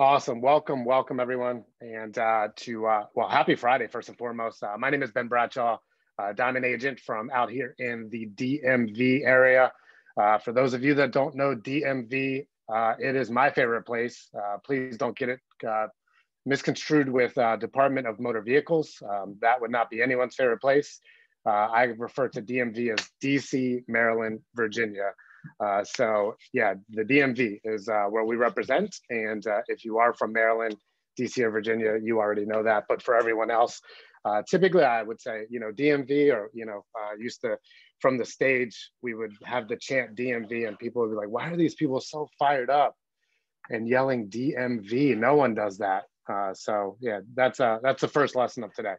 Awesome. Welcome, welcome everyone. And uh, to, uh, well, happy Friday, first and foremost. Uh, my name is Ben Bradshaw, uh, Diamond Agent from out here in the DMV area. Uh, for those of you that don't know DMV, uh, it is my favorite place. please don't get it misconstrued with Department of Motor Vehicles. Um, that would not be anyone's favorite place. I refer to DMV as DC, Maryland, Virginia. Uh, so yeah, the DMV is uh, where we represent. And uh, if you are from Maryland, DC or Virginia, you already know that. But for everyone else, uh, typically I would say, you know, DMV or, you know, uh, used to, from the stage, we would have the chant DMV and people would be like, why are these people so fired up and yelling DMV? No one does that. So yeah, that's, that's the first lesson of today.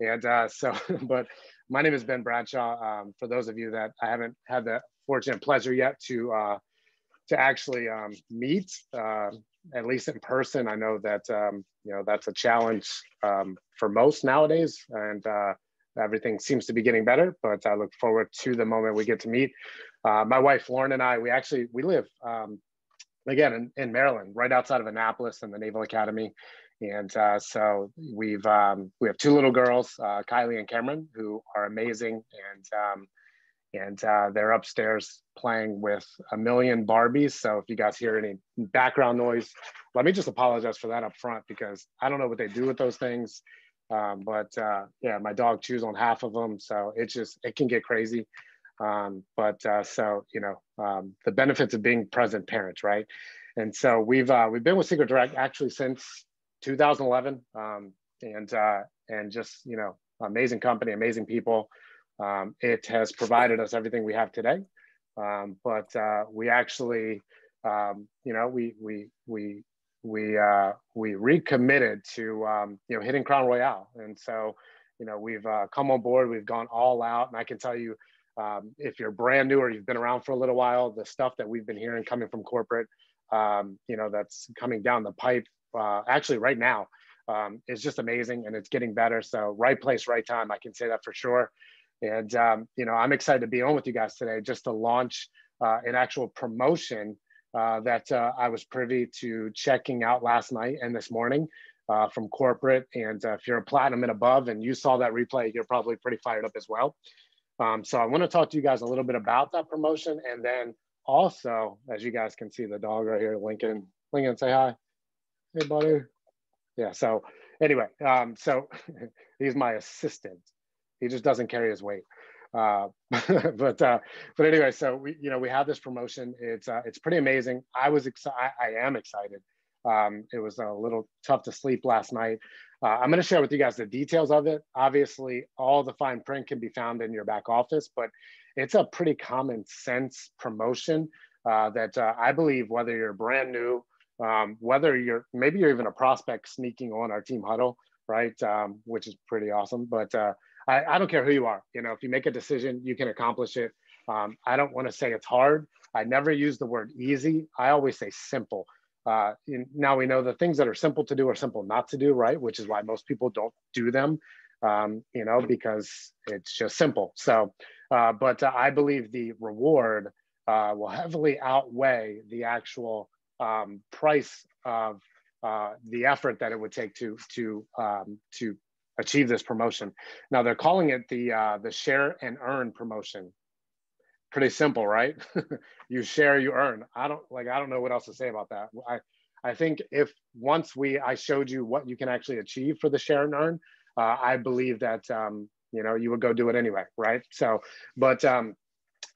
And so, but my name is Ben Bradshaw. Um, for those of you that I haven't had the fortunate pleasure yet to uh, to actually um, meet, uh, at least in person. I know that um, you know that's a challenge um, for most nowadays, and uh, everything seems to be getting better. But I look forward to the moment we get to meet. Uh, my wife Lauren and I, we actually we live um, again in, in, Maryland, right outside of Annapolis, in the Naval Academy. And uh, so we've um, we have two little girls, uh, Kylie and Cameron, who are amazing, and and uh, they're upstairs playing with a million Barbies. So if you guys hear any background noise, let me just apologize for that up front because I don't know what they do with those things. Um, but uh, yeah, my dog chews on half of them, so it just it can get crazy. Um, but uh, so you know um, the benefits of being present parents, right? And so we've uh, we've been with Seacret Direct actually since 2011, um, and uh, and just you know amazing company, amazing people. Um, it has provided us everything we have today, um, but uh, we actually, um, you know, we we we we uh, we recommitted to um, you know hitting Crown Royale, and so you know we've uh, come on board, we've gone all out, and I can tell you, um, if you're brand new or you've been around for a little while, the stuff that we've been hearing coming from corporate, um, you know, that's coming down the pipe, uh, actually right now. Um, is just amazing and it's getting better. So right place, right time. I can say that for sure. And um, you know, I'm excited to be on with you guys today, just to launch uh, an actual promotion uh, that uh, I was privy to checking out last night and this morning uh, from corporate. And uh, if you're a platinum and above, and you saw that replay, you're probably pretty fired up as well. Um, so I want to talk to you guys a little bit about that promotion, and then also, as you guys can see, the dog right here, Lincoln. Lincoln, say hi. Hey, buddy. Yeah. So anyway, um, so he's my assistant. He just doesn't carry his weight. Uh, but uh, but anyway, so we you know we have this promotion. It's uh, it's pretty amazing. I was excited. I am excited. Um, it was a little tough to sleep last night. Uh, I'm going to share with you guys the details of it. Obviously, all the fine print can be found in your back office, but it's a pretty common sense promotion uh, that uh, I believe whether you're brand new, um, whether you're maybe you're even a prospect sneaking on our team huddle, right, um, which is pretty awesome. But I, I, don't care who you are. You know, if you make a decision, you can accomplish it. Um, I don't want to say it's hard. I never use the word easy. I always say simple. Uh, now we know the things that are simple to do are simple not to do, right? Which is why most people don't do them, um, you know, because it's just simple. So, uh, but uh, I believe the reward uh, will heavily outweigh the actual um, price of uh, the effort that it would take to to um, to achieve this promotion. Now they're calling it the uh, the share and earn promotion. Pretty simple, right? you share, you earn. I don't like. I don't know what else to say about that. I I think if once we I showed you what you can actually achieve for the share and earn, uh, I believe that um, you know you would go do it anyway, right? So, but um,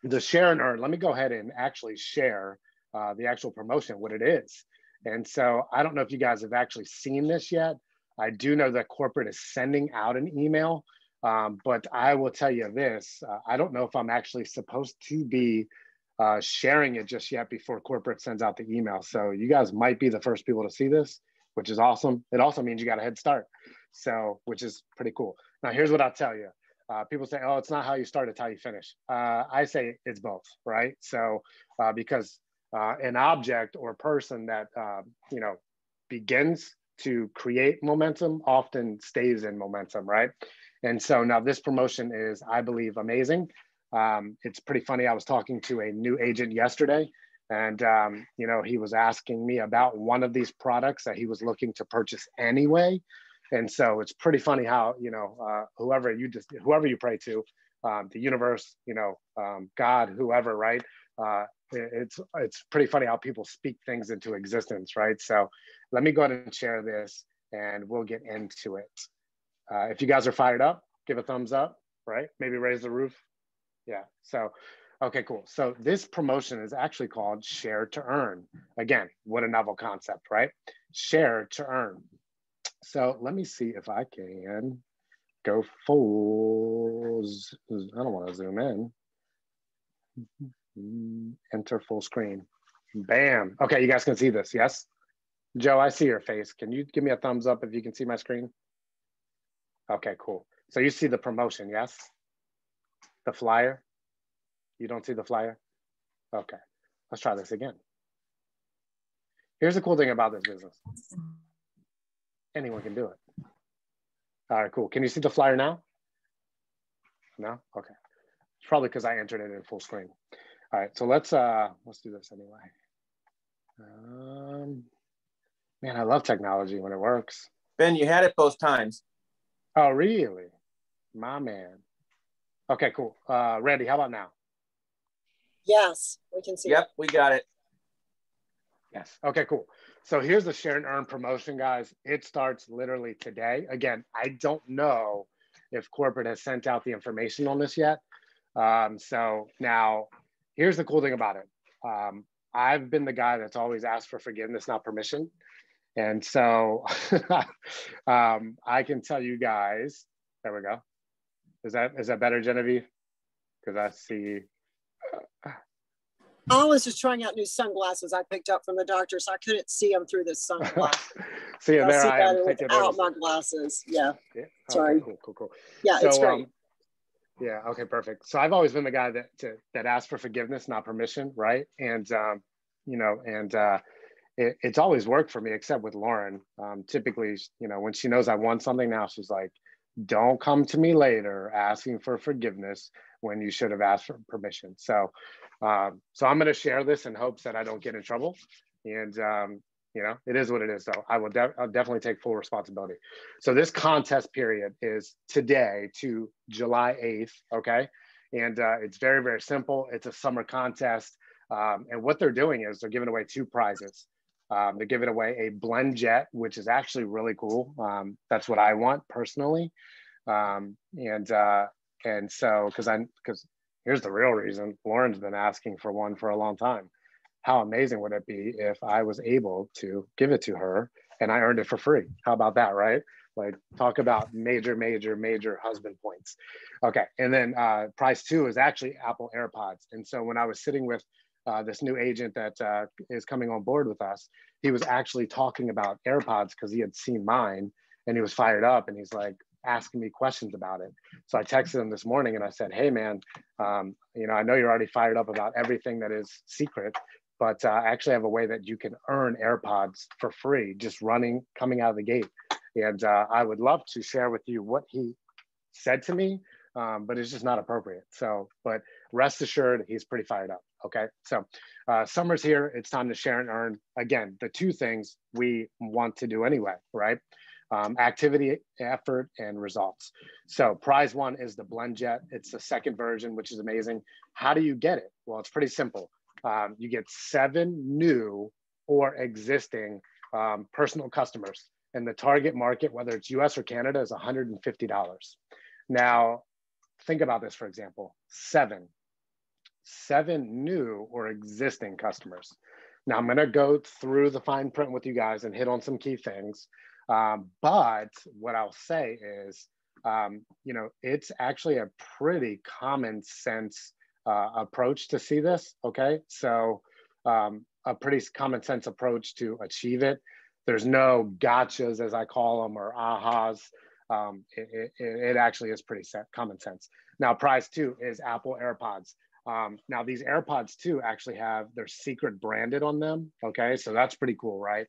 the share and earn. Let me go ahead and actually share uh, the actual promotion, what it is. And so I don't know if you guys have actually seen this yet, I do know that corporate is sending out an email, um, but I will tell you this uh, I don't know if I'm actually supposed to be uh, sharing it just yet before corporate sends out the email. So you guys might be the first people to see this, which is awesome. It also means you got a head start. So, which is pretty cool. Now, here's what I'll tell you. Uh, people say, oh, it's not how you start, it's how you finish. Uh, I say it's both, right? So, uh, because uh, an object or person that, uh, you know, begins to create momentum often stays in momentum, right? And so now this promotion is, I believe, amazing. Um, it's pretty funny. I was talking to a new agent yesterday, And, um, you know, he was asking me about one of these products that he was looking to purchase anyway. And so it's pretty funny how, you know, uh, whoever you just, whoever you pray to, um, the universe, you know, um, God, whoever, right? Uh, it's, it's pretty funny how people speak things into existence, right? So let me go ahead and share this and we'll get into it. Uh, if you guys are fired up, give a thumbs up, right? Maybe raise the roof. Yeah, so Okay, cool. So this promotion is actually called Share to Earn. Again, what a novel concept, right? Share to Earn. So let me see if I can go full, I don't want to zoom in. Enter full screen. Bam. Okay, you guys can see this, yes? Joe, I see your face. Can you give me a thumbs up if you can see my screen? Okay, cool. So you see the promotion, yes? The flyer? You don't see the flyer? Okay, let's try this again. Here's the cool thing about this business. Anyone can do it. All right, cool. Can you see the flyer now? No? Okay. It's probably because I entered it in full screen. All right, so let's uh let's do this anyway. Um, man, I love technology when it works. Ben, you had it both times. Oh, really? My man. Okay, cool. Uh, Randy, how about now? Yes, we can see. Yep, it. we got it. Yes. Okay, cool. So here's the share and earn promotion, guys. It starts literally today. Again, I don't know if corporate has sent out the information on this yet. Um, so now here's the cool thing about it. Um, I've been the guy that's always asked for forgiveness, not permission. And so um, I can tell you guys, there we go. Is that is that better, Genevieve? Because I see I was just trying out new sunglasses I picked up from the doctor, so I couldn't see them through the sunglasses. see, there I, see I am without my glasses. Yeah. yeah. Sorry. Okay, cool, cool, cool. Yeah, so, it's great. Um, yeah. Okay. Perfect. So I've always been the guy that to, that asks for forgiveness, not permission, right? And um, you know, and uh, it, it's always worked for me, except with Lauren. Um, typically, you know, when she knows I want something, now she's like, "Don't come to me later asking for forgiveness when you should have asked for permission." So um, so I'm going to share this in hopes that I don't get in trouble. And, um, you know, it is what it is. So I will de I'll definitely take full responsibility. So this contest period is today to July 8th. Okay. And uh, it's very, very simple. It's a summer contest. Um, and what they're doing is they're giving away two prizes. Um, they're giving away a BlendJet, which is actually really cool. Um, that's what I want personally. Um, and uh, and so because i'm because here's the real reason Lauren's been asking for one for a long time. How amazing would it be if I was able to give it to her and I earned it for free? How about that, right? Like talk about major, major, major husband points. Okay, and then uh, prize two is actually Apple AirPods. And so when I was sitting with uh, this new agent that uh, is coming on board with us, he was actually talking about AirPods because he had seen mine and he was fired up and he's like, asking me questions about it. So I texted him this morning and I said, "Hey, man, um, you know, I know you're already fired up about everything that is Seacret, but uh, I actually have a way that you can earn AirPods for free, just running, coming out of the gate. And uh, I would love to share with you what he said to me, um, but it's just not appropriate. So, but rest assured, he's pretty fired up. Okay, so uh, summer's here. It's time to share and earn. Again, the two things we want to do anyway, right? um, activity, effort, and results. So prize one is the BlendJet. It's the second version, which is amazing. How do you get it? Well, it's pretty simple. Um, you get seven new or existing um, personal customers. And the target market, whether it's US or Canada, is $150. Now, think about this, for example, seven, seven new or existing customers. Now I'm gonna go through the fine print with you guys and hit on some key things. Um, but what I'll say is, um, you know, it's actually a pretty common sense uh, approach to see this. Okay, so um, a pretty common sense approach to achieve it. There's no gotchas, as I call them, or ahas. Um, it, it, it, actually is pretty set, common sense. Now, prize two is Apple AirPods. Um, now, these AirPods too actually have their Seacret branded on them. Okay, so that's pretty cool, right?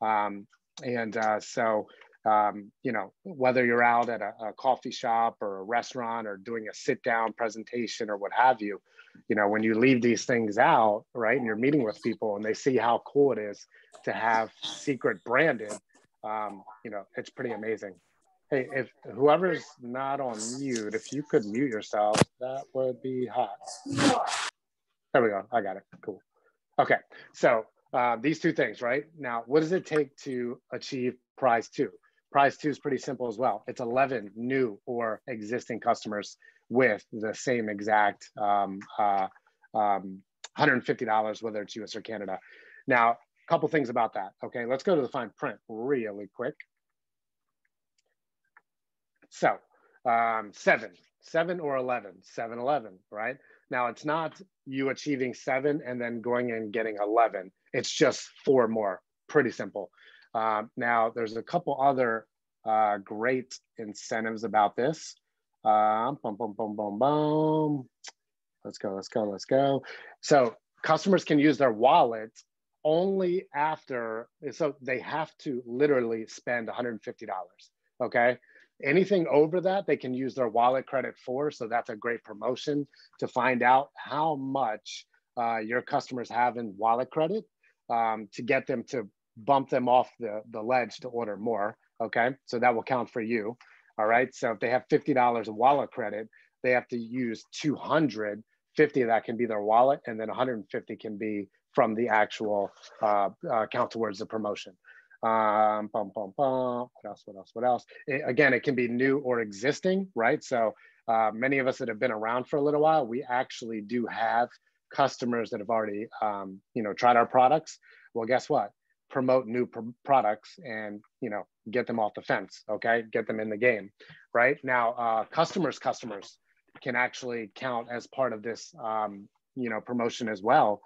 Um, and uh, so um, you know, whether you're out at a, a, coffee shop or a restaurant or doing a sit down presentation or what have you, you know, when you leave these things out, right, and you're meeting with people and they see how cool it is to have Seacret branded, um, you know, it's pretty amazing. Hey, if whoever's not on mute, if you could mute yourself, that would be hot. There we go. I got it. Cool. Okay. So uh, these two things, right? Now, what does it take to achieve prize two? Prize two is pretty simple as well. It's 11 new or existing customers with the same exact um, uh, um, $150, whether it's US or Canada. Now, a couple things about that. Okay, let's go to the fine print really quick. So um, seven, seven or 11, seven, 11, right? Now it's not you achieving seven and then going and getting 11. It's just four more, pretty simple. Um, now there's a couple other uh, great incentives about this. Um, boom, boom, boom, boom, boom. Let's go, let's go, let's go. So customers can use their wallet only after, so they have to literally spend $150, okay? Anything over that, they can use their wallet credit for. So that's a great promotion to find out how much uh, your customers have in wallet credit um, to get them to bump them off the, the ledge to order more. Okay, so that will count for you. All right, so if they have $50 in wallet credit, they have to use 250 of that can be their wallet, and then 150 can be from the actual uh, uh, count towards the promotion. Um, bum, bum, bum. What else? What else? What else? It, again, it can be new or existing, right? So uh, many of us that have been around for a little while, we actually do have customers that have already, um, you know, tried our products. Well, guess what? Promote new pr products and you know get them off the fence. Okay, get them in the game, right? Now, uh, customers, customers can actually count as part of this, um, you know, promotion as well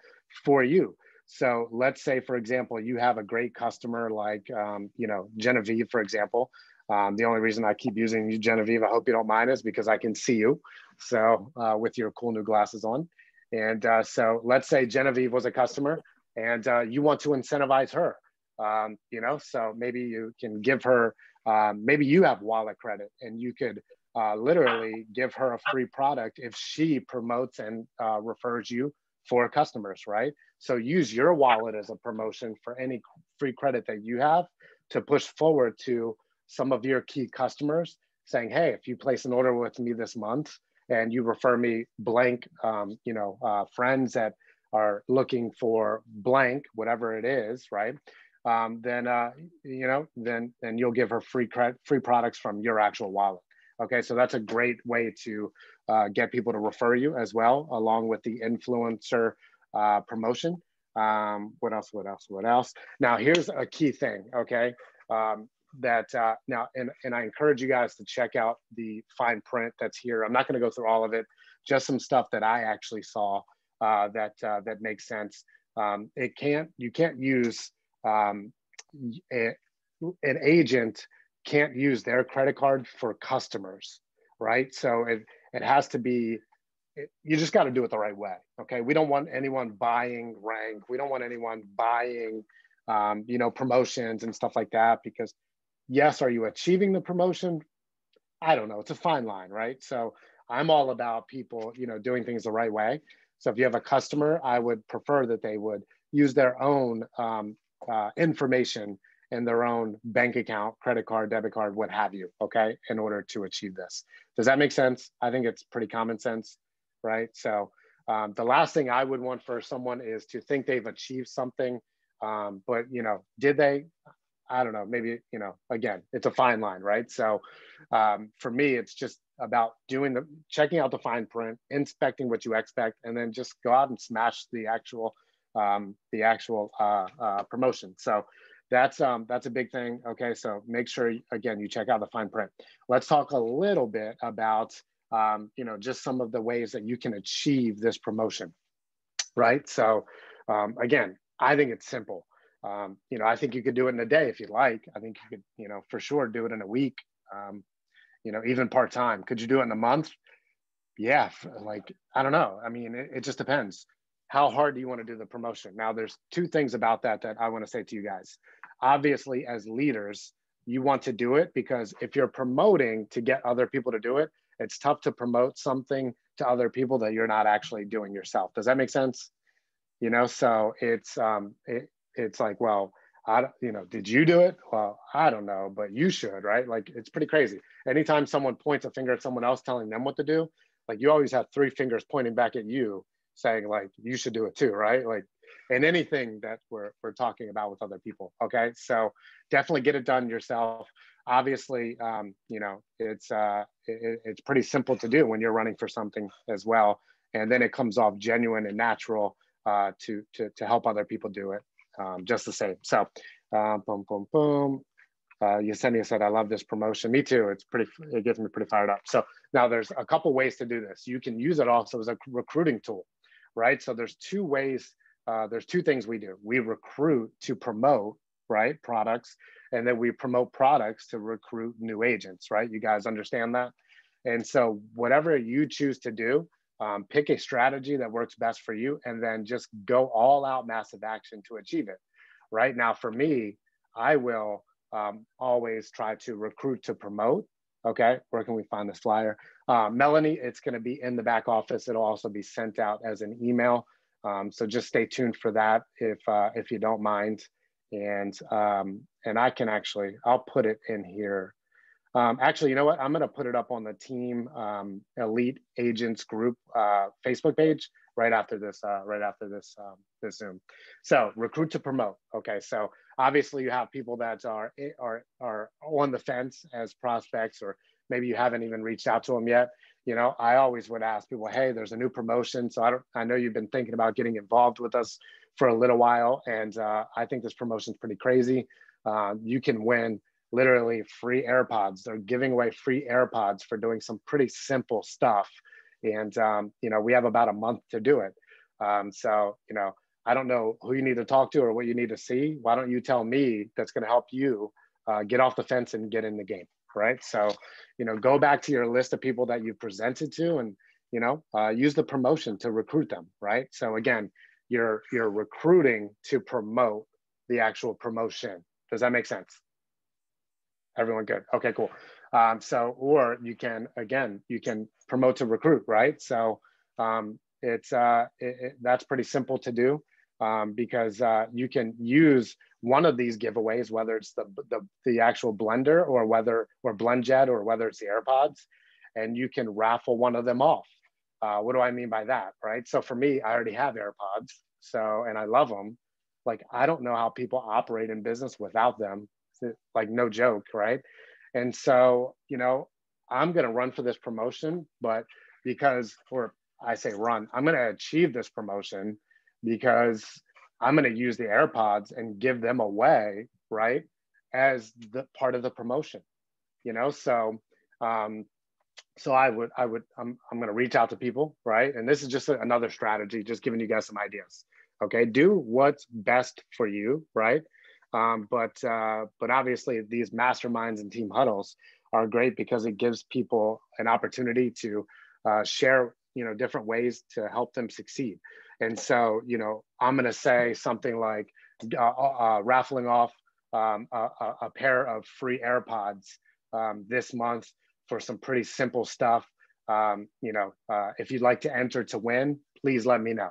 for you. So let's say, for example, you have a great customer like, um, you know, Genevieve, for example. Um, the only reason I keep using you, Genevieve, I hope you don't mind, is because I can see you. So uh, with your cool new glasses on. And uh, so let's say Genevieve was a customer and uh, you want to incentivize her. Um, you know, so maybe you can give her, um, maybe you have wallet credit and you could uh, literally give her a free product if she promotes and uh, refers you for customers, right? So use your wallet as a promotion for any free credit that you have to push forward to some of your key customers saying, hey, if you place an order with me this month and you refer me blank, um, you know, uh, friends that are looking for blank, whatever it is, right? Um, then, uh, you know, then, then you'll give her free credit, free products from your actual wallet. Okay, so that's a great way to uh, get people to refer you as well, along with the influencer uh, promotion. Um, what else? What else? What else? Now, here's a key thing. Okay, um, that uh, now, and and I encourage you guys to check out the fine print that's here. I'm not going to go through all of it. Just some stuff that I actually saw uh, that uh, that makes sense. Um, it can't. You can't use um, an agent can't use their credit card for customers, right? So it, it has to be, you just got to do it the right way. Okay. We don't want anyone buying rank. We don't want anyone buying, um, you know, promotions and stuff like that because yes, are you achieving the promotion? I don't know. It's a fine line, right? So I'm all about people, you know, doing things the right way. So if you have a customer, I would prefer that they would use their own um, uh, information in their own bank account, credit card, debit card, what have you, okay, in order to achieve this. Does that make sense? I think it's pretty common sense, right? So um, the last thing I would want for someone is to think they've achieved something, um, but you know, did they? I don't know, maybe, you know, again, it's a fine line, right? So um, for me, it's just about doing the, checking out the fine print, inspecting what you expect, and then just go out and smash the actual, um, the actual uh, uh, promotion. So that's um, that's a big thing. Okay, so make sure again you check out the fine print. Let's talk a little bit about um, you know just some of the ways that you can achieve this promotion, right? So um, again, I think it's simple. Um, you know, I think you could do it in a day if you like. I think you could, you know, for sure do it in a week. Um, you know, even part time. Could you do it in a month? Yeah, like I don't know. I mean, it, it just depends how hard do you want to do the promotion? Now, there's two things about that that I want to say to you guys obviously as leaders you want to do it because if you're promoting to get other people to do it, it's tough to promote something to other people that you're not actually doing yourself. Does that make sense? You know, so it's um, it, it's like, well, I, you know, did you do it? Well, I don't know, but you should, right? Like it's pretty crazy. Anytime someone points a finger at someone else telling them what to do, like you always have three fingers pointing back at you saying like, you should do it too, right? Like, and anything that we're, we're talking about with other people. Okay. So definitely get it done yourself. Obviously, um, you know, it's, uh, it, it's pretty simple to do when you're running for something as well. And then it comes off genuine and natural uh, to, to, to help other people do it um, just the same. So, uh, boom, boom, boom. Uh, Yesenia said, I love this promotion. Me too. It's pretty, it gets me pretty fired up. So now there's a couple ways to do this. You can use it also as a recruiting tool, right? So there's two ways, uh, there's two things we do. We recruit to promote, right, products, and then we promote products to recruit new agents, right? You guys understand that? And so whatever you choose to do, um, pick a strategy that works best for you and then just go all out massive action to achieve it. Right now for me i will um, always try to recruit to promote. Okay where can we find this flyer? Uh, melanie it's going to be in the back office. It'll also be sent out as an email. Um, so just stay tuned for that if uh, if you don't mind. And um, and i can actually i'll put it in here um, actually, you know what? I'm going to put it up on the team um, elite agents group uh, Facebook page right after this. Uh, right after this um, this Zoom. So recruit to promote. Okay, so obviously you have people that are are are on the fence as prospects, or maybe you haven't even reached out to them yet. You know, I always would ask people, "Hey, there's a new promotion, so I don't. I know you've been thinking about getting involved with us for a little while, and uh, I think this promotion's pretty crazy. Uh, you can win." Literally free AirPods. They're giving away free AirPods for doing some pretty simple stuff. And, um, you know, we have about a month to do it. Um, so, you know, I don't know who you need to talk to or what you need to see. Why don't you tell me that's going to help you uh, get off the fence and get in the game, right? So, you know, go back to your list of people that you presented to and, you know, uh, use the promotion to recruit them, right? So again, you're you're recruiting to promote the actual promotion. Does that make sense? Everyone good. Okay, cool. Um, so, or you can, again, you can promote to recruit, right? So um, it's, uh, it, it, that's pretty simple to do um, because uh, you can use one of these giveaways, whether it's the, the, the actual blender or whether, or BlendJet or whether it's the AirPods, and you can raffle one of them off. Uh, what do I mean by that, right? So for me, I already have AirPods, so, and I love them. Like, I don't know how people operate in business without them like no joke, right? And so, you know, I'm going to run for this promotion, but because, or I say run, I'm going to achieve this promotion because I'm going to use the AirPods and give them away, right? As the part of the promotion, you know? So, um, so I would, I would, I'm, I'm going to reach out to people, right? And this is just another strategy, just giving you guys some ideas. Okay. Do what's best for you, right? Um, but uh, but obviously these masterminds and team huddles are great because it gives people an opportunity to uh, share you know different ways to help them succeed. And so you know I'm going to say something like uh, uh, uh, raffling off um, a, a, pair of free AirPods um, this month for some pretty simple stuff. Um, you know, uh, if you'd like to enter to win, please let me know.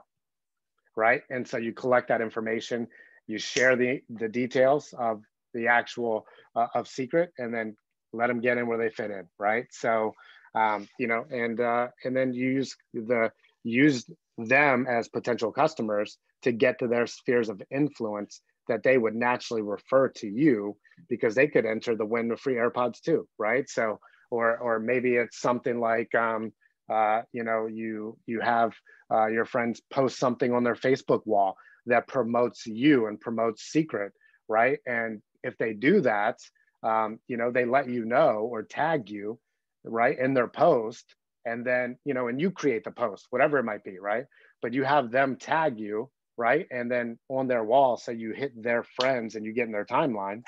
Right. And so you collect that information you share the the details of the actual uh, of Seacret and then let them get in where they fit in right so um, you know and uh, and then use the use them as potential customers to get to their spheres of influence that they would naturally refer to you because they could enter the win of free AirPods too, right? So, or or maybe it's something like, um, uh, you know, you you have uh, your friends post something on their Facebook wall that promotes you and promotes Seacret right? And if they do that um, you know they let you know or tag you right in their post. And then you know and you create the post whatever it might be right? But you have them tag you right? And then on their wall so you hit their friends and you get in their timeline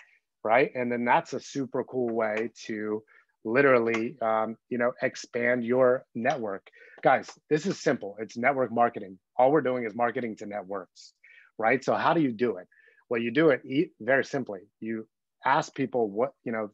right? And then that's a super cool way to literally um, you know expand your network. Guys this is simple. It's network marketing. All we're doing is marketing to networks right? So how do you do it? Well, you do it eat, very simply. You ask people what you know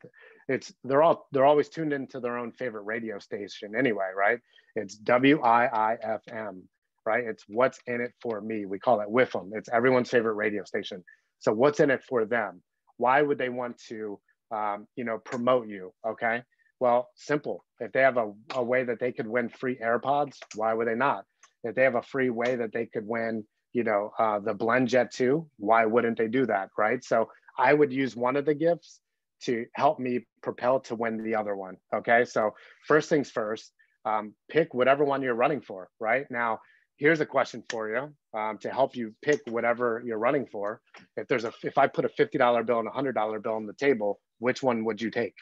it's they're all they're always tuned into their own favorite radio station anyway right? It's w-i-i-f-m right? It's what's in it for me. We call it WIFM it's everyone's favorite radio station. So what's in it for them? Why would they want to um, you know promote you okay? Well simple. If they have a, a way that they could win free airpods why would they not? If they have a free way that they could win you know uh, the blendjet 2 why wouldn't they do that right? So i would use one of the gifts to help me propel to win the other one okay? So first things first um, pick whatever one you're running for right? Now here's a question for you um, to help you pick whatever you're running for. If there's a if i put a $50 bill and a $100 bill on the table which one would you take?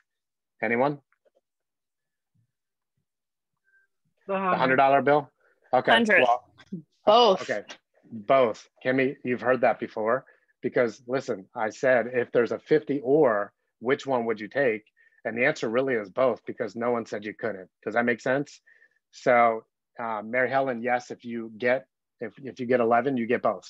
Anyone? The hundred dollar bill? Okay 100. Well, both. okay both. Kimmy you've heard that before because listen i said if there's a 50 or which one would you take? And the answer really is both because no one said you couldn't. Does that make sense? So uh, mary helen yes if you get if, if you get 11 you get both.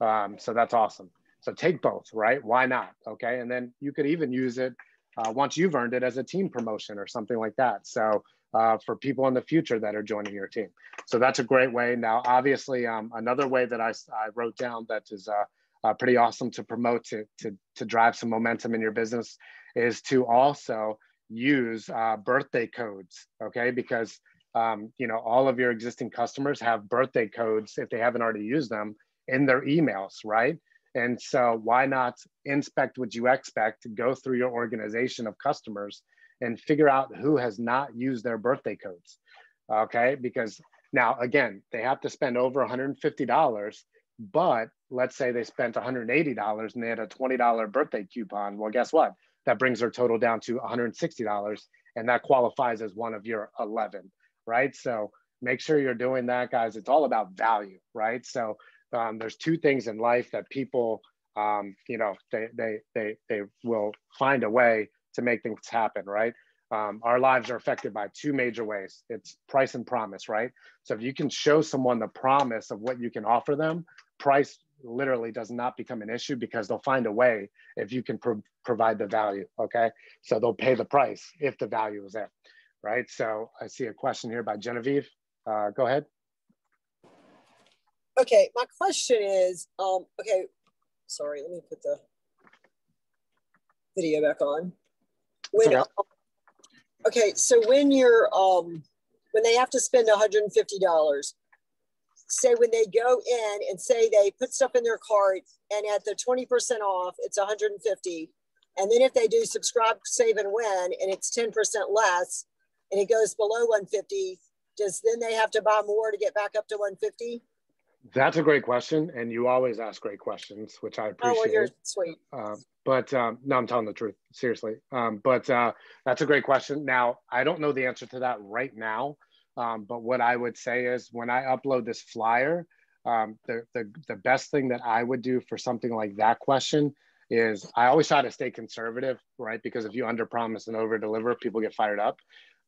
Um, so that's awesome. So take both right? Why not? Okay. And then you could even use it uh, once you've earned it as a team promotion or something like that. So uh, for people in the future that are joining your team. So that's a great way. Now, obviously, um, another way that I, I wrote down that is uh, uh, pretty awesome to promote to, to, to drive some momentum in your business is to also use uh, birthday codes, okay? Because, um, you know, all of your existing customers have birthday codes, if they haven't already used them, in their emails, right? And so why not inspect what you expect, to go through your organization of customers and figure out who has not used their birthday codes. Okay, because now again, they have to spend over $150, but let's say they spent $180 and they had a $20 birthday coupon. Well, guess what? That brings their total down to $160 and that qualifies as one of your 11, right? So make sure you're doing that, guys. It's all about value, right? So um, there's two things in life that people, um, you know, they, they, they, they will find a way to make things happen, right? Um, our lives are affected by two major ways. It's price and promise, right? So if you can show someone the promise of what you can offer them, price literally does not become an issue because they'll find a way if you can pro provide the value, okay? So they'll pay the price if the value is there, right? So I see a question here by Genevieve. Uh, go ahead. Okay, my question is, um, okay, sorry, let me put the video back on when okay. okay so when you're um when they have to spend $150 say when they go in and say they put stuff in their cart and at the 20% off it's 150 and then if they do subscribe save and win and it's 10% less and it goes below 150 does then they have to buy more to get back up to 150 that's a great question and you always ask great questions which i appreciate oh, well, you're sweet uh, but um, no, I'm telling the truth, seriously. Um, but uh, that's a great question. Now, I don't know the answer to that right now. Um, but what I would say is when I upload this flyer, um, the, the, the best thing that I would do for something like that question is I always try to stay conservative, right? Because if you under promise and over deliver, people get fired up.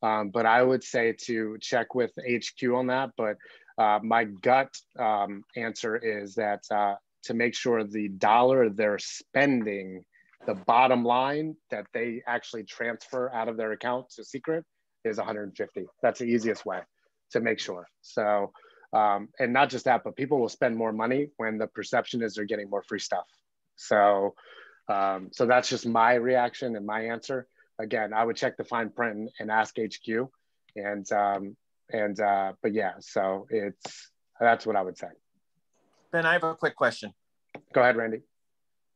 Um, but I would say to check with HQ on that. But uh, my gut um, answer is that uh, to make sure the dollar they're spending, the bottom line that they actually transfer out of their account to Seacret is 150. That's the easiest way to make sure. So, um, and not just that, but people will spend more money when the perception is they're getting more free stuff. So, um, so that's just my reaction and my answer. Again, I would check the fine print and, and ask HQ, and um, and uh, but yeah, so it's that's what I would say. Ben, I have a quick question. Go ahead, Randy.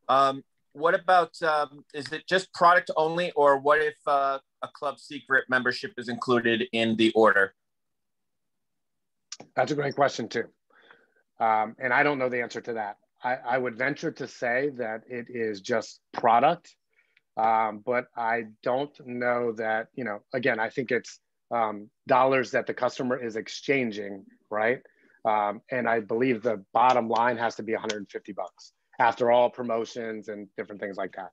Um, what about, um, is it just product only, or what if uh, a club Seacret membership is included in the order? That's a great question too. Um, and I don't know the answer to that. I, I, would venture to say that it is just product, um, but I don't know that, you know, again, I think it's um, dollars that the customer is exchanging, right? Um, and I believe the bottom line has to be 150 bucks after all promotions and different things like that.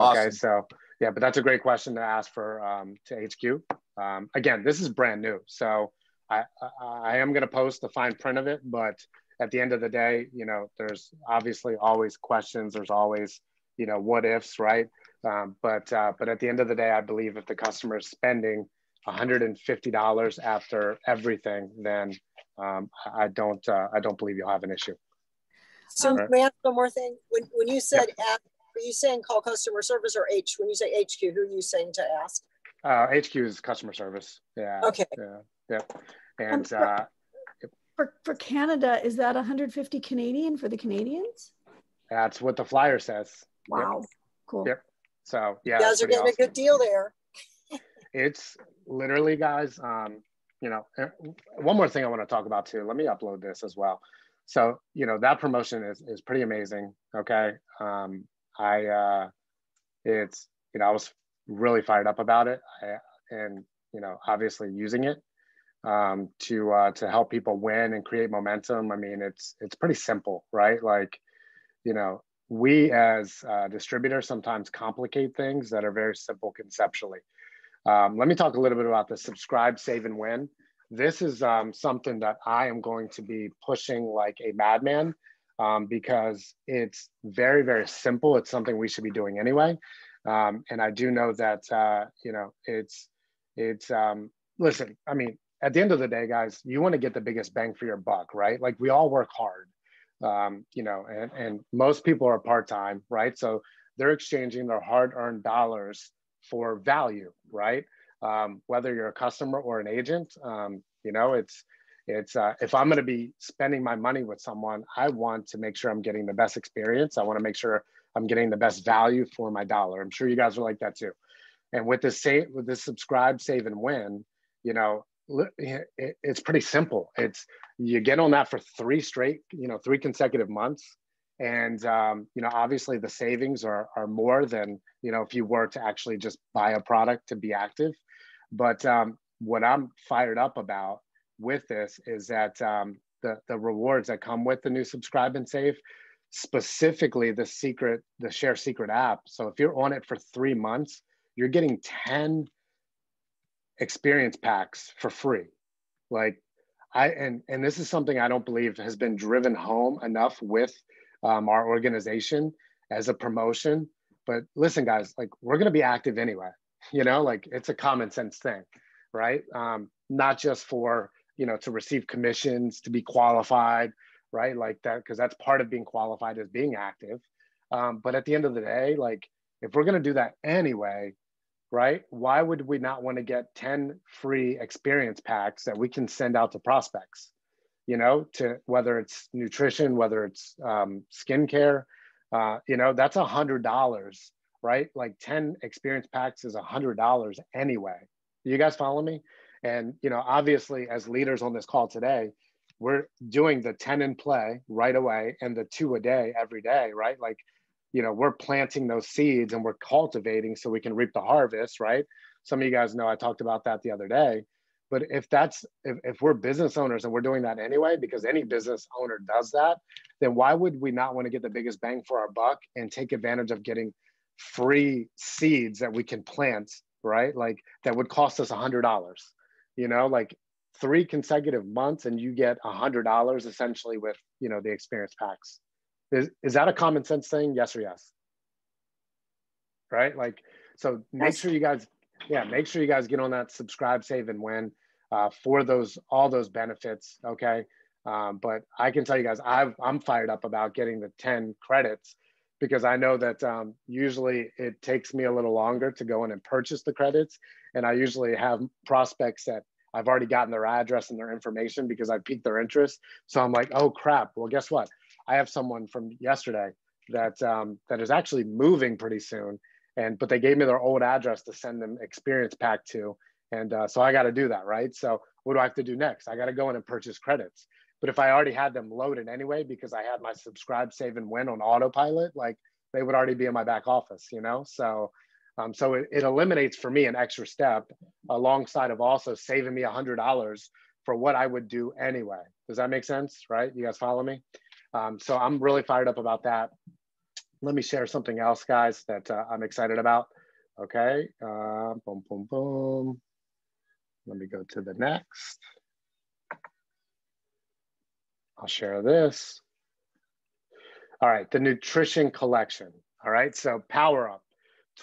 Awesome. Okay, so yeah, but that's a great question to ask for um, to HQ. Um, again, this is brand new, so I, I, I am going to post the fine print of it, but at the end of the day, you know, there's obviously always questions. There's always you know, what ifs, right? Um, but uh, but at the end of the day, I believe if the customer is spending $150 after everything, then um, I don't uh, I don't believe you'll have an issue. So right. may I ask one more thing? When when you said yeah. ask, are you saying call customer service or H? When you say HQ, who are you saying to ask? Uh, HQ is customer service. Yeah. Okay. Yeah. Yep. And uh, for for Canada, is that 150 Canadian for the Canadians? That's what the flyer says. Wow. Yep. Cool. Yep. So yeah, you guys are getting awesome. a good deal there. it's literally, guys. Um, you know, one more thing I want to talk about too. Let me upload this as well. So you know that promotion is is pretty amazing. Okay. Um, I uh, it's you know I was really fired up about it, I, and you know obviously using it um, to uh, to help people win and create momentum. I mean, it's it's pretty simple, right? Like, you know, we as uh, distributors sometimes complicate things that are very simple conceptually. Um, let me talk a little bit about the subscribe, save, and win. This is um, something that I am going to be pushing like a madman um, because it's very, very simple. It's something we should be doing anyway. Um, and I do know that, uh, you know, it's, it's, um, listen, I mean, at the end of the day, guys, you want to get the biggest bang for your buck, right? Like we all work hard, um, you know, and, and most people are part time, right? So they're exchanging their hard earned dollars for value, right? Um, whether you're a customer or an agent, um, you know, it's it's uh, if I'm going to be spending my money with someone, I want to make sure I'm getting the best experience. I want to make sure I'm getting the best value for my dollar. I'm sure you guys are like that too. And with this save, with this subscribe, save, and win, you know, it's pretty simple. It's you get on that for three straight, you know, three consecutive months, and um, you know, obviously the savings are are more than you know if you were to actually just buy a product to be active. But um, what I'm fired up about with this is that um, the the rewards that come with the new subscribe and save, specifically the Seacret the share Seacret app. So if you're on it for three months, you're getting ten experience packs for free. Like I and and this is something I don't believe has been driven home enough with um, our organization as a promotion. But listen, guys, like we're gonna be active anyway. You know, like it's a common sense thing, right? Um, not just for you know to receive commissions to be qualified, right? Like that because that's part of being qualified as being active. Um, but at the end of the day, like if we're gonna do that anyway, right? Why would we not want to get 10 free experience packs that we can send out to prospects? You know, to whether it's nutrition, whether it's um, skincare, uh, you know, that's a hundred dollars, right? Like 10 experience packs is a hundred dollars anyway. You guys follow me? And you know, obviously, as leaders on this call today, we're doing the 10 in play right away and the two a day every day, right? Like you know we're planting those seeds and we're cultivating so we can reap the harvest right some of you guys know i talked about that the other day but if that's if, if we're business owners and we're doing that anyway because any business owner does that then why would we not want to get the biggest bang for our buck and take advantage of getting free seeds that we can plant right like that would cost us a hundred dollars you know like three consecutive months and you get a hundred dollars essentially with you know the experience packs is, is that a common sense thing? Yes or yes? Right? Like, so make sure you guys, yeah, make sure you guys get on that subscribe, save, and win uh, for those, all those benefits. Okay. Um, but I can tell you guys, I've, I'm fired up about getting the 10 credits because I know that um, usually it takes me a little longer to go in and purchase the credits. And I usually have prospects that I've already gotten their address and their information because I piqued their interest. So I'm like, oh crap. Well, guess what? I have someone from yesterday that um, that is actually moving pretty soon, and but they gave me their old address to send them experience pack to, and uh, so I got to do that, right? So what do I have to do next? I got to go in and purchase credits. But if I already had them loaded anyway, because I had my subscribe, save, and win on autopilot, like they would already be in my back office, you know. So um, so it, it eliminates for me an extra step alongside of also saving me a hundred dollars for what I would do anyway. Does that make sense? Right? You guys follow me? Um, so I'm really fired up about that. Let me share something else, guys, that uh, I'm excited about. Okay, uh, boom, boom, boom. Let me go to the next. I'll share this. All right, the nutrition collection. All right, so power up,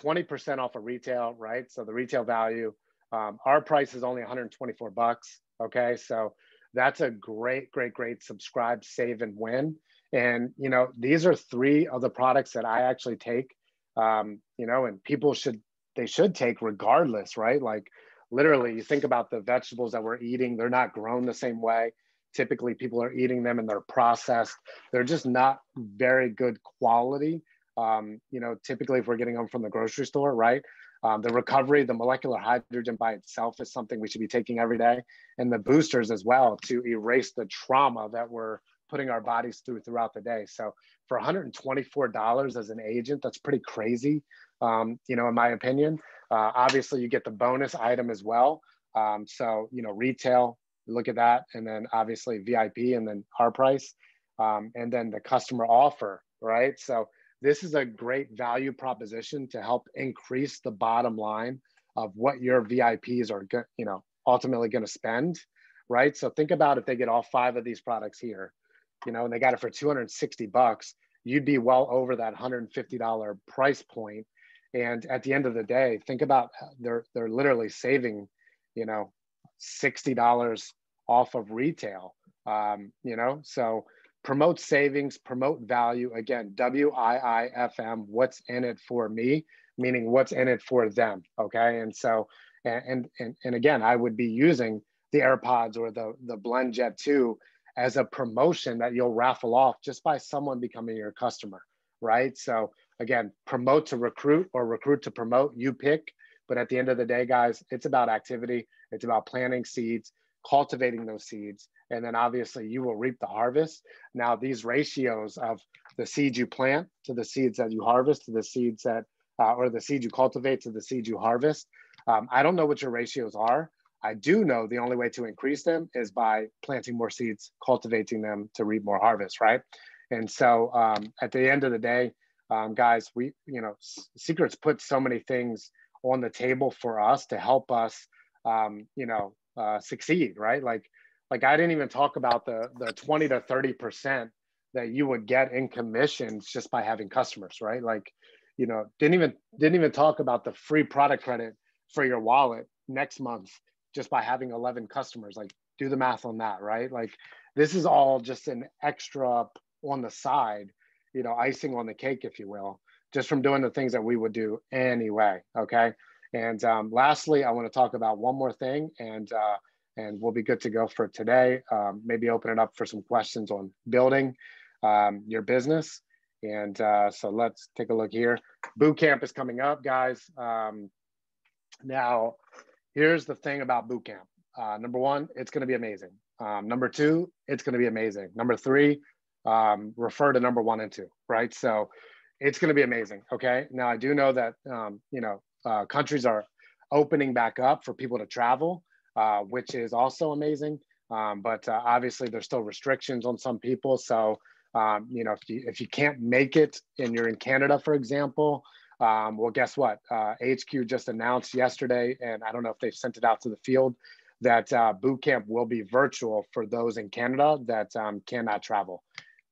20% off of retail, right? So the retail value, um, our price is only 124 bucks. Okay, so that's a great, great, great subscribe, save, and win. And you know, these are three of the products that I actually take. Um, you know, and people should they should take regardless, right? Like literally, you think about the vegetables that we're eating; they're not grown the same way. Typically, people are eating them and they're processed. They're just not very good quality. Um, you know, typically, if we're getting them from the grocery store, right? Um, the recovery, the molecular hydrogen by itself is something we should be taking every day, and the boosters as well to erase the trauma that we're putting our bodies through throughout the day. So for $124 as an agent, that's pretty crazy, um, you know, in my opinion. Uh, obviously, you get the bonus item as well. Um, so, you know, retail, look at that. And then obviously VIP and then our price. Um, and then the customer offer, right? So this is a great value proposition to help increase the bottom line of what your VIPs are, you know, ultimately going to spend, right? So think about if they get all five of these products here, you know, and they got it for 260 bucks, you'd be well over that $150 price point. And at the end of the day, think about they're they're literally saving, you know, $60 off of retail. Um, you know, so promote savings, promote value. Again, W I I F M, what's in it for me, meaning what's in it for them. Okay. And so, and, and, and again, I would be using the AirPods or the, the BlendJet 2 as a promotion that you'll raffle off just by someone becoming your customer. Right. So, again, promote to recruit or recruit to promote, you pick. But at the end of the day, guys, it's about activity, it's about planting seeds, cultivating those seeds and then obviously you will reap the harvest. Now, these ratios of the seeds you plant to the seeds that you harvest to the seeds that, uh, or the seeds you cultivate to the seeds you harvest, um, I don't know what your ratios are. I do know the only way to increase them is by planting more seeds, cultivating them to reap more harvest, right? And so um, at the end of the day, um, guys, we, you know, Seacret's put so many things on the table for us to help us, um, you know, uh, succeed, right? Like like I didn't even talk about the the 20 to 30 percent that you would get in commissions just by having customers, right? Like, you know, didn't even didn't even talk about the free product credit for your wallet next month just by having 11 customers. Like, do the math on that, right? Like, this is all just an extra on the side, you know, icing on the cake, if you will, just from doing the things that we would do anyway. Okay. And um, lastly, I want to talk about one more thing, and uh, and we'll be good to go for today. Um, maybe open it up for some questions on building um, your business. And uh, so let's take a look here. Boot camp is coming up, guys. Um, now, here's the thing about boot camp. Uh, number one, it's going to be amazing. Um, number two, it's going to be amazing. Number three, um, refer to number one and two, right? So it's going to be amazing. Okay. Now, I do know that, um, you know, uh, countries are opening back up for people to travel. Uh, which is also amazing. Um, but uh, obviously, there's still restrictions on some people. So, um, you know, if you if you can't make it and you're in Canada, for example, um, well, guess what? Uh, HQ just announced yesterday, and I don't know if they've sent it out to the field, that uh, boot camp will be virtual for those in Canada that um, cannot travel.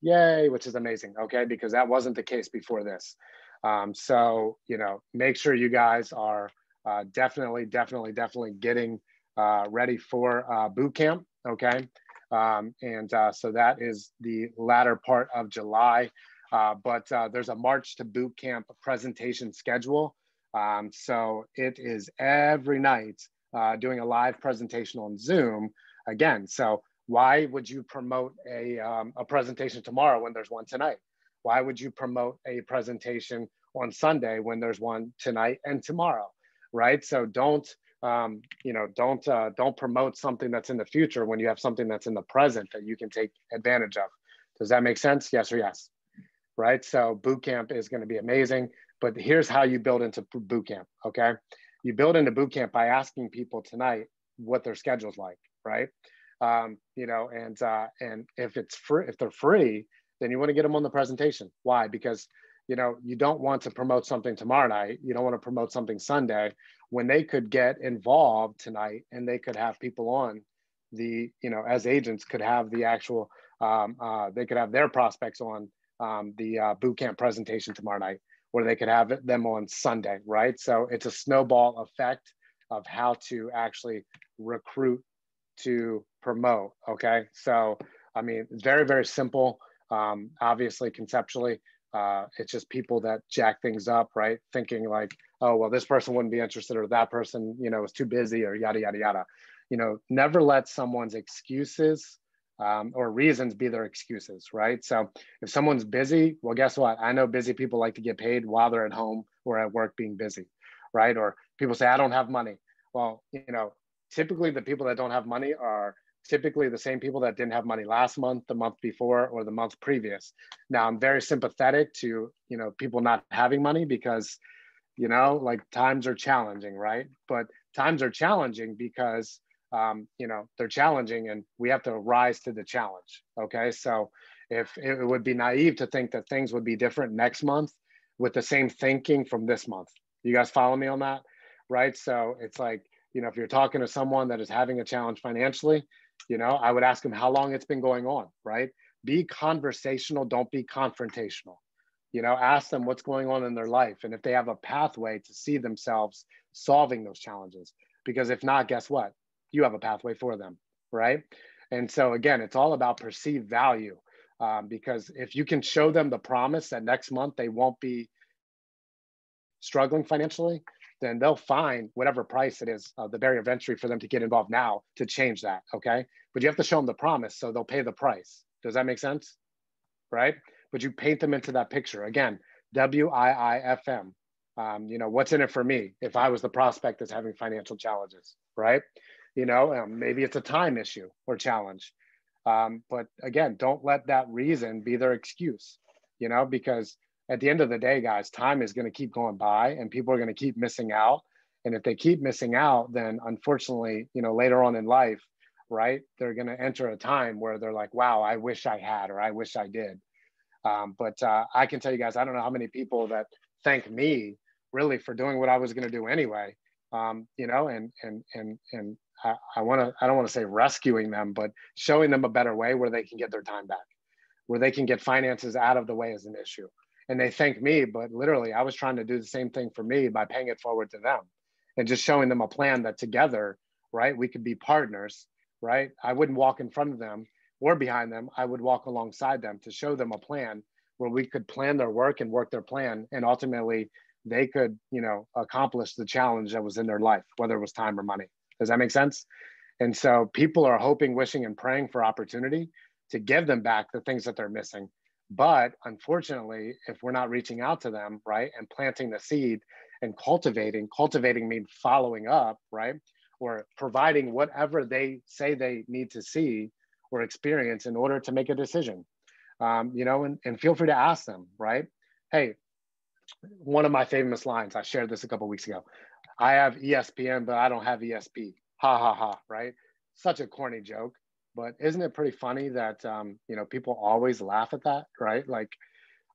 Yay, which is amazing. Okay, because that wasn't the case before this. Um, so, you know, make sure you guys are uh, definitely, definitely, definitely getting uh, ready for uh, boot camp. Okay. Um, and uh, so that is the latter part of July. Uh, but uh, there's a March to boot camp presentation schedule. Um, so it is every night uh, doing a live presentation on Zoom again. So why would you promote a, um, a presentation tomorrow when there's one tonight? Why would you promote a presentation on Sunday when there's one tonight and tomorrow? Right. So don't um, you know, don't uh, don't promote something that's in the future when you have something that's in the present that you can take advantage of. Does that make sense? Yes or yes? Right. So boot camp is going to be amazing. But here's how you build into boot camp. Okay, you build into boot camp by asking people tonight what their schedule's like. Right. Um, you know, and uh, and if it's free, if they're free, then you want to get them on the presentation. Why? Because you know you don't want to promote something tomorrow night. You don't want to promote something Sunday when they could get involved tonight and they could have people on the you know as agents could have the actual um, uh, they could have their prospects on um, the uh, boot camp presentation tomorrow night where they could have them on Sunday, right? So it's a snowball effect of how to actually recruit to promote. Okay. So, I mean, very, very simple. Um, obviously, conceptually, uh, it's just people that jack things up, right? Thinking like, oh, well, this person wouldn't be interested, or that person, you know, is too busy, or yada, yada, yada. You know, never let someone's excuses um, or reasons be their excuses, right? So if someone's busy, well, guess what? I know busy people like to get paid while they're at home or at work being busy, right? Or people say, I don't have money. Well, you know, typically the people that don't have money are typically the same people that didn't have money last month, the month before, or the month previous. Now, I'm very sympathetic to, you know, people not having money because, you know, like times are challenging, right? But times are challenging because, um, you know, they're challenging and we have to rise to the challenge. Okay. So if it would be naive to think that things would be different next month with the same thinking from this month. You guys follow me on that? Right. So it's like, you know, if you're talking to someone that is having a challenge financially, you know, I would ask them how long it's been going on, right? Be conversational, don't be confrontational. You know, ask them what's going on in their life and if they have a pathway to see themselves solving those challenges. Because if not, guess what? You have a pathway for them, right? And so, again, it's all about perceived value. Um, because if you can show them the promise that next month they won't be struggling financially, then they'll find whatever price it is, uh, the barrier of entry for them to get involved now to change that. Okay. But you have to show them the promise so they'll pay the price. Does that make sense? Right. But you paint them into that picture. Again, W I I F M. Um, you know, what's in it for me if I was the prospect that's having financial challenges, right? You know, um, maybe it's a time issue or challenge. Um, but again, don't let that reason be their excuse, you know, because at the end of the day, guys, time is going to keep going by and people are going to keep missing out. And if they keep missing out, then unfortunately, you know, later on in life, right, they're going to enter a time where they're like, wow, I wish I had, or I wish I did. Um, but uh, I can tell you guys, I don't know how many people that thank me really for doing what I was going to do anyway. Um, you know, and and and and I, I want to I don't want to say rescuing them, but showing them a better way where they can get their time back, where they can get finances out of the way as an issue. And they thank me but literally i was trying to do the same thing for me by paying it forward to them and just showing them a plan that together right we could be partners right? I wouldn't walk in front of them or behind them. I would walk alongside them to show them a plan where we could plan their work and work their plan. And ultimately they could you know accomplish the challenge that was in their life whether it was time or money does that make sense and so people are hoping wishing and praying for opportunity to give them back the things that they're missing but unfortunately, if we're not reaching out to them, right, and planting the seed and cultivating, cultivating means following up, right, or providing whatever they say they need to see or experience in order to make a decision. Um, you know, and, and feel free to ask them, right? Hey, one of my famous lines, I shared this a couple weeks ago. I have ESPN, but I don't have ESP. Ha ha ha, right? Such a corny joke but isn't it pretty funny that um, you know people always laugh at that, right? Like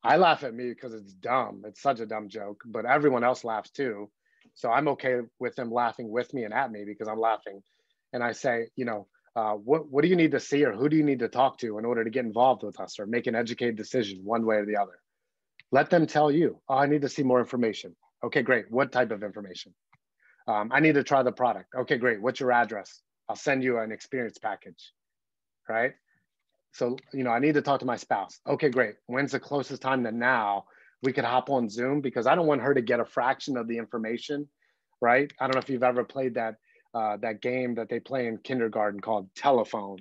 I laugh at me because it's dumb. It's such a dumb joke, but everyone else laughs too. So I'm okay with them laughing with me and at me because I'm laughing. And I say, you know, uh, what what do you need to see or who do you need to talk to in order to get involved with us or make an educated decision one way or the other? Let them tell you. Oh, I need to see more information. Okay, great. What type of information? Um, I need to try the product. Okay, great. What's your address? I'll send you an experience package right? So, you know, I need to talk to my spouse. Okay, great. When's the closest time to now we could hop on Zoom because I don't want her to get a fraction of the information, right? I don't know if you've ever played that uh, that game that they play in kindergarten called telephone,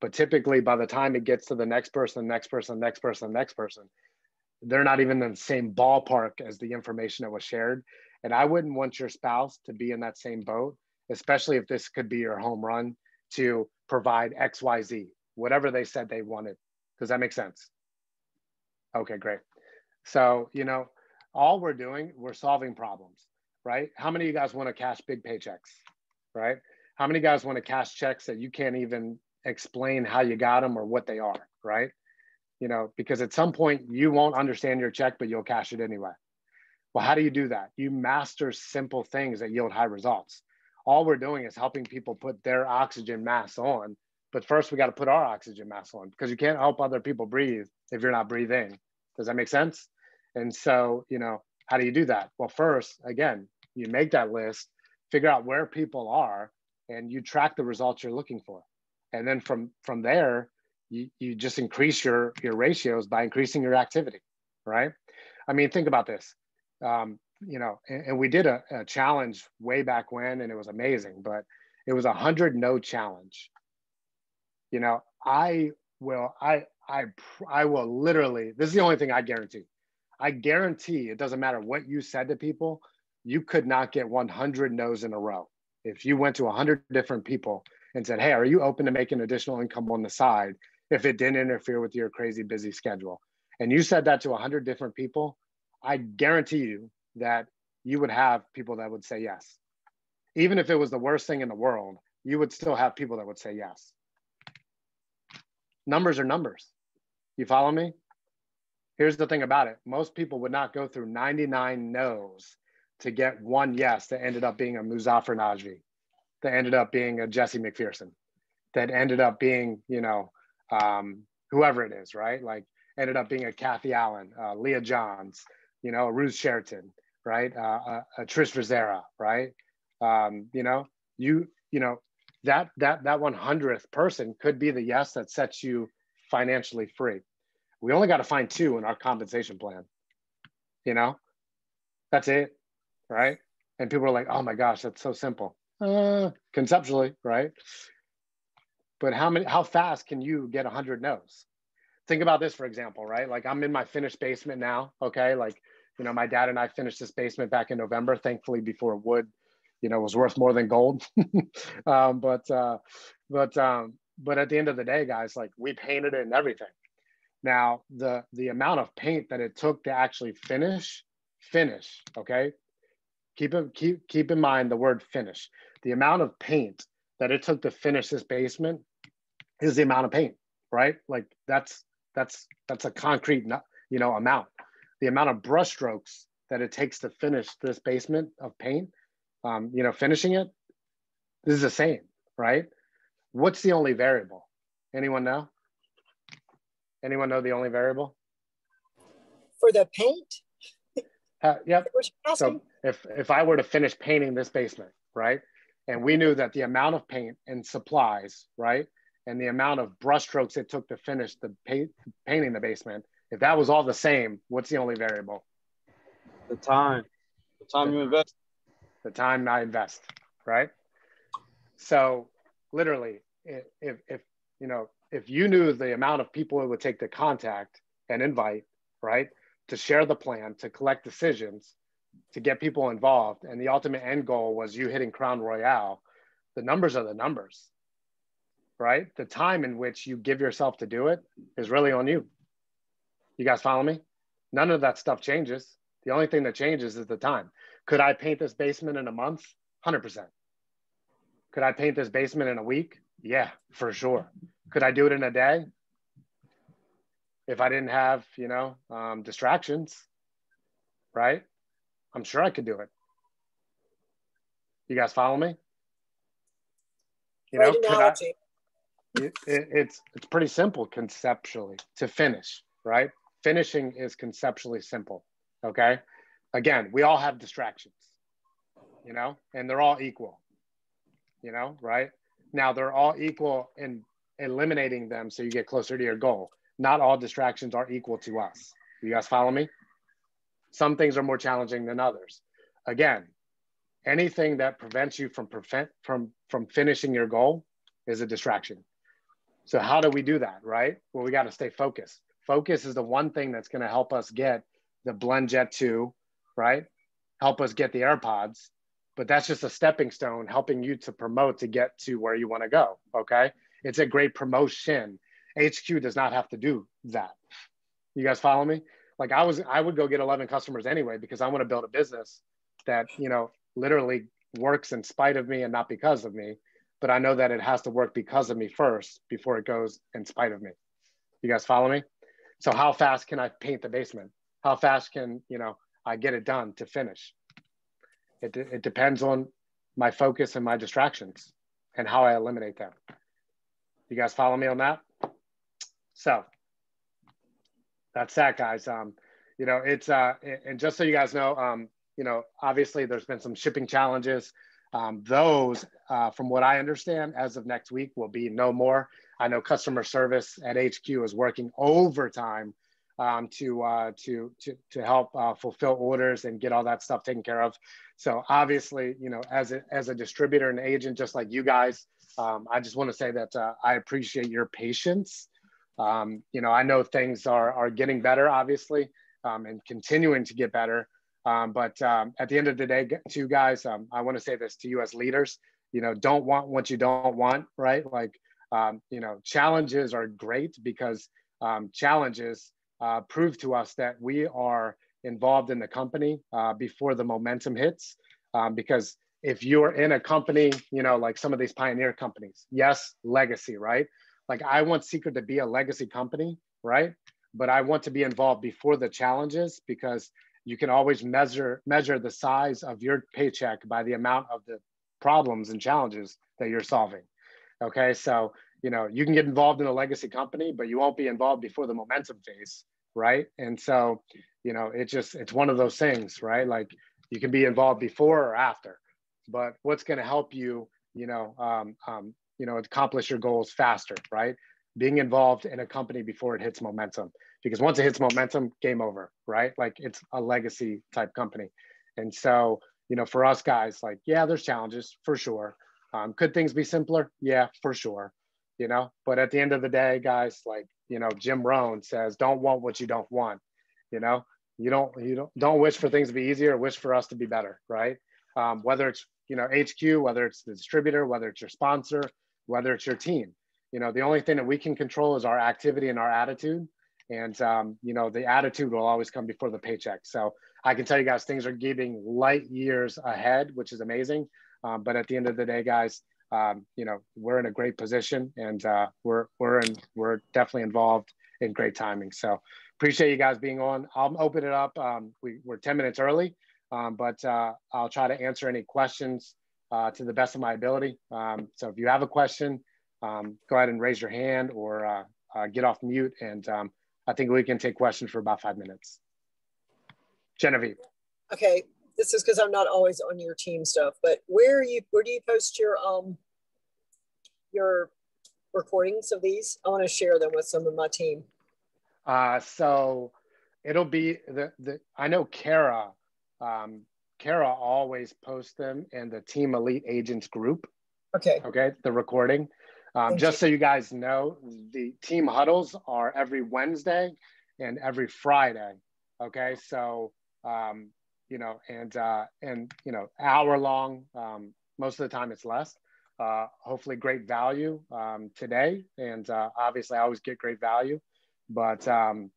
but typically by the time it gets to the next person, next person, next person, next person, they're not even in the same ballpark as the information that was shared. And I wouldn't want your spouse to be in that same boat, especially if this could be your home run to provide XYZ, whatever they said they wanted. Does that make sense? Okay, great. So, you know, all we're doing, we're solving problems, right? How many of you guys want to cash big paychecks, right? How many guys want to cash checks that you can't even explain how you got them or what they are, right? You know, because at some point you won't understand your check, but you'll cash it anyway. Well, how do you do that? You master simple things that yield high results all we're doing is helping people put their oxygen mask on. But first, we got to put our oxygen mask on because you can't help other people breathe if you're not breathing. Does that make sense? And so, you know, How do you do that? Well, first, again, you make that list, figure out where people are, and you track the results you're looking for. And then from from there, you, you just increase your your ratios by increasing your activity, right? I mean, think about this. Um, you know, and, and we did a, a, challenge way back when, and it was amazing. But it was a hundred no challenge. You know, I will, I, I, I will literally. This is the only thing I guarantee. I guarantee it doesn't matter what you said to people. You could not get 100 no's in a row. If you went to 100 different people and said, "Hey, are you open to making additional income on the side?" If it didn't interfere with your crazy busy schedule, and you said that to 100 different people, I guarantee you that you would have people that would say yes. Even if it was the worst thing in the world, you would still have people that would say yes. Numbers are numbers. You follow me? Here's the thing about it most people would not go through 99 no's to get one yes that ended up being a Muzaffar Najvi, that ended up being a Jesse McPherson, that ended up being, you know, um, whoever it is, right? Like ended up being a Kathy Allen, uh, Leah Johns, you know, a Ruth Sheraton, right? Uh, uh, Trish Verzera, right? Um, you know, you you know that that that one hundredth person could be the yes that sets you financially free. We only got to find two in our compensation plan. You know, that's it, right? And people are like, "Oh my gosh, that's so simple." Uh, conceptually, right? But how many? How fast can you get a hundred no's? Think about this, for example, right? Like I'm in my finished basement now. Okay, like you know, my dad and I finished this basement back in November, thankfully before wood, you know, was worth more than gold. um, but uh, but um, but at the end of the day, guys, like we painted it and everything. Now the the amount of paint that it took to actually finish, finish, okay. Keep it keep keep in mind the word finish. The amount of paint that it took to finish this basement is the amount of paint, right? Like that's that's that's a concrete you know amount the amount of brush strokes that it takes to finish this basement of paint, um, you know, finishing it, this is the same, right? What's the only variable? Anyone know? Anyone know the only variable? For the paint? Uh, yep. So if, if I were to finish painting this basement, right? And we knew that the amount of paint and supplies, right? And the amount of brush strokes it took to finish the paint, painting the basement if that was all the same, what's the only variable? The time. The time you invest. The time I invest, right? So literally, if if you know, if you knew the amount of people it would take to contact and invite, right? To share the plan, to collect decisions, to get people involved, and the ultimate end goal was you hitting Crown Royale, the numbers are the numbers, right? The time in which you give yourself to do it is really on you. You guys follow me? None of that stuff changes. The only thing that changes is the time. Could I paint this basement in a month? 100%. Could I paint this basement in a week? Yeah, for sure. Could I do it in a day? If I didn't have, you know, um, distractions, right? I'm sure I could do it. You guys follow me? You know, I, it, it, it's it's pretty simple conceptually to finish, right? Finishing is conceptually simple. Okay. Again, we all have distractions, you know, and they're all equal, you know, right? Now they're all equal in eliminating them so you get closer to your goal. Not all distractions are equal to us. You guys follow me? Some things are more challenging than others. Again, anything that prevents you from prevent from from finishing your goal is a distraction. So how do we do that, right? Well, we got to stay focused focus is the one thing that's going to help us get the BlendJet 2, right? Help us get the AirPods. But that's just a stepping stone helping you to promote to get to where you want to go. Okay. It's a great promotion. HQ does not have to do that. You guys follow me? Like I was, I would go get 11 customers anyway because I want to build a business that, you know, literally works in spite of me and not because of me. But I know that it has to work because of me first before it goes in spite of me. You guys follow me? So how fast can I paint the basement? How fast can, you know, I get it done to finish? It, it depends on my focus and my distractions and how I eliminate them. You guys follow me on that? So that's that, guys. Um, you know, it's, uh, and just so you guys know, um, you know, obviously there's been some shipping challenges. Um, those, uh, from what I understand, as of next week will be no more. I know customer service at HQ is working overtime um, to, uh, to, to, to help uh, fulfill orders and get all that stuff taken care of. So obviously, you know, as a, as a distributor and agent, just like you guys, um, I just want to say that uh, I appreciate your patience. Um, you know, I know things are, are getting better, obviously, um, and continuing to get better. Um, but um, at the end of the day, to you guys, I want to say this to you as leaders, you know, don't want what you don't want, right? Like, you know, challenges are great because challenges uh, prove to us that we are involved in the company uh, before the momentum hits. Um, because if you're in a company, you know, like some of these pioneer companies, yes, legacy, right? Like I want Seacret to be a legacy company, right? But I want to be involved before the challenges because you can always measure measure the size of your paycheck by the amount of the problems and challenges that you're solving. Okay, so you know you can get involved in a legacy company, but you won't be involved before the momentum phase right? And so you know it's just it's one of those things right? Like you can be involved before or after but what's going to help you you know um, um, you know accomplish your goals faster right? Being involved in a company before it hits momentum because once it hits momentum game over right? Like it's a legacy type company. And so you know for us guys like yeah there's challenges for sure. Um, could things be simpler? Yeah for sure you know? But at the end of the day guys like you know jim rohn says don't want what you don't want you know? You don't you don't don't wish for things to be easier wish for us to be better right? Um, whether it's you know hq whether it's the distributor whether it's your sponsor whether it's your team. You know the only thing that we can control is our activity and our attitude. And um, you know the attitude will always come before the paycheck. So i can tell you guys things are getting light years ahead which is amazing. Um, but at the end of the day guys um, you know, we're in a great position and uh, we're, we're, in, we're definitely involved in great timing. So appreciate you guys being on. I'll open it up. Um, we, we're 10 minutes early, um, but uh, I'll try to answer any questions uh, to the best of my ability. Um, so if you have a question, um, go ahead and raise your hand or uh, uh, get off mute. And um, I think we can take questions for about five minutes. Genevieve. Okay, this is because I'm not always on your team stuff, but where you where do you post your um your recordings of these? I want to share them with some of my team. Uh so it'll be the the I know Kara um Kara always posts them in the Team Elite Agents group. Okay. Okay, the recording. Um, just you. so you guys know, the team huddles are every Wednesday and every Friday. Okay, so um, you know, and uh, and you know, hour long. Um, most of the time, it's less. Uh, hopefully, great value um, today, and uh, obviously, I always get great value. But um,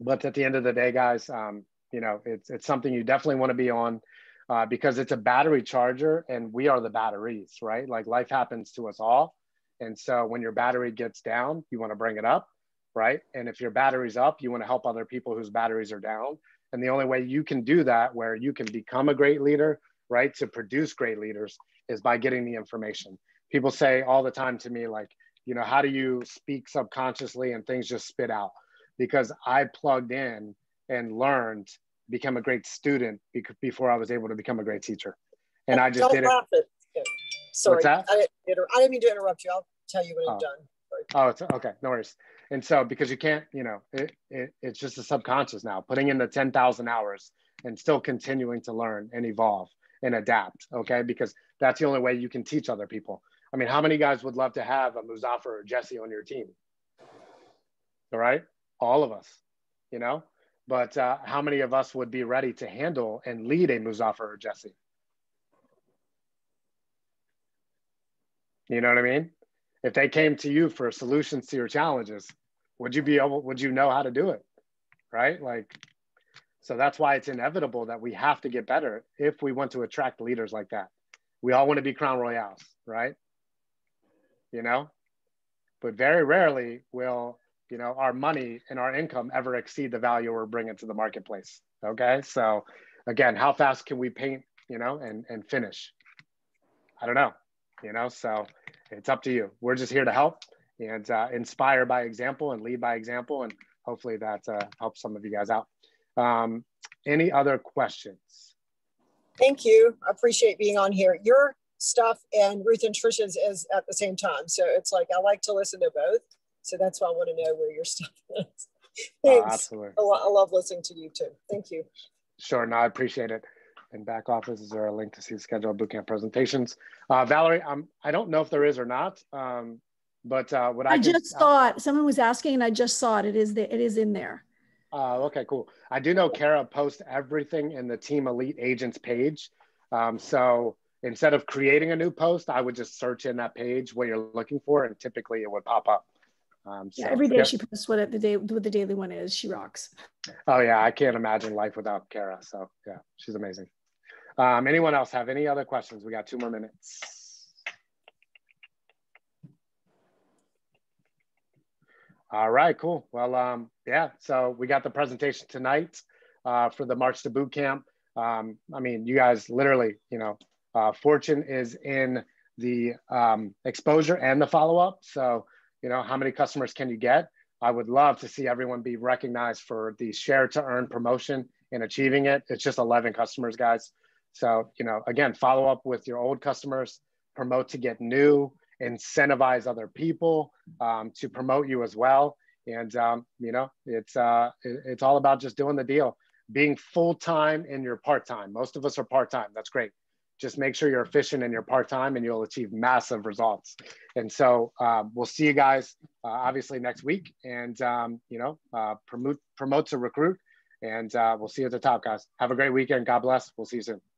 but at the end of the day, guys, um, you know, it's it's something you definitely want to be on. Uh, because it's a battery charger and we are the batteries, right? Like life happens to us all. And so when your battery gets down, you want to bring it up, right? And if your battery's up, you want to help other people whose batteries are down. And the only way you can do that, where you can become a great leader, right, to produce great leaders, is by getting the information. People say all the time to me, like, you know, how do you speak subconsciously and things just spit out? Because I plugged in and learned, become a great student before I was able to become a great teacher. And I just did it. Sorry, I didn't, I didn't mean to interrupt you. I'll tell you when oh. I'm done. Oh, it's okay. No worries. And so, because you can't, you know, it, it it's just a subconscious now, putting in the 10,000 hours and still continuing to learn and evolve and adapt. Okay. Because that's the only way you can teach other people. I mean, how many guys would love to have a Muzaffar or Jesse on your team? All right. All of us, you know, but uh, how many of us would be ready to handle and lead a Muzaffar or Jesse? You know what I mean? if they came to you for solutions to your challenges, would you be able, would you know how to do it? Right? Like, so that's why it's inevitable that we have to get better if we want to attract leaders like that. We all want to be crown royales, right? You know, but very rarely will, you know, our money and our income ever exceed the value we're bringing to the marketplace. Okay. So again, how fast can we paint, you know, and, and finish? I don't know, you know, so it's up to you. We're just here to help and uh, inspire by example and lead by example. And hopefully that uh, helps some of you guys out. Um, any other questions? Thank you. I appreciate being on here. Your stuff and Ruth and Trisha's is at the same time. So it's like I like to listen to both. So that's why I want to know where your stuff is. Thanks. Uh, absolutely. I, lo I love listening to you too. Thank you. Sure. No, I appreciate it. In back office, is there a link to see the schedule of bootcamp presentations? Uh, Valerie, I'm, I don't know if there is or not, um, but uh, what I, I can- just saw it. Someone was asking and I just saw it. It is the, it is in there. Uh, okay, cool. I do know Kara posts everything in the Team Elite Agents page. Um, so instead of creating a new post, I would just search in that page what you're looking for, and typically it would pop up. Um, Yeah, every day yeah. she posts what the day what the daily one is. She rocks. Oh yeah, I can't imagine life without Kara. So yeah, she's amazing. Um, anyone else have any other questions? We got two more minutes. All right, cool. Well, um, yeah, so we got the presentation tonight uh, for the March to Boot Camp. Um, I mean, you guys literally, you know, uh, Fortune is in the um, exposure and the follow-up. So, you know, how many customers can you get? I would love to see everyone be recognized for the share to earn promotion and achieving it. It's just 11 customers, guys. So, you know, again, follow up with your old customers, promote to get new, incentivize other people um, to promote you as well. And, um, you know, it's, uh, it- it's all about just doing the deal, being full-time in your part-time. Most of us are part-time. That's great. Just make sure you're efficient in your part-time and you'll achieve massive results. And so uh, we'll see you guys uh, obviously next week and, um, you know, uh, promote, promote to recruit. And uh, we'll see you at the top, guys. Have a great weekend. God bless. We'll see you soon.